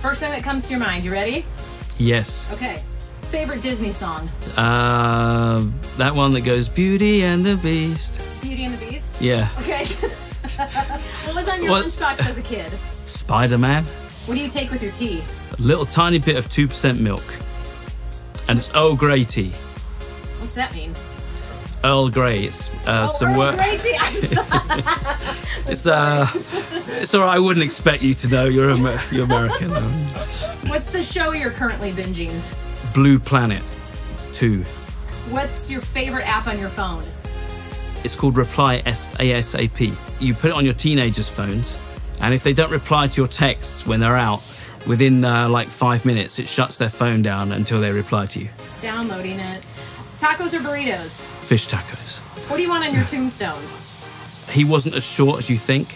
First thing that comes to your mind. You ready? Yes. Okay. Favorite Disney song? Uh, that one that goes Beauty and the Beast. Beauty and the Beast. Yeah. Okay. what was on your What? lunchbox as a kid? Spider Man. What do you take with your tea? A little tiny bit of 2% milk. And it's Earl Grey tea. What's that mean? Earl Grey. It's uh, some Earl work. Grey tea. It's uh, it's alright. I wouldn't expect you to know. You're Amer- you're American. What's the show you're currently binging? Blue Planet, two. What's your favorite app on your phone? It's called Reply S- ASAP. You put it on your teenagers' phones, and if they don't reply to your texts when they're out, within uh, like five minutes, it shuts their phone down until they reply to you. Downloading it. Tacos or burritos? Fish tacos. What do you want on your tombstone? He wasn't as short as you think.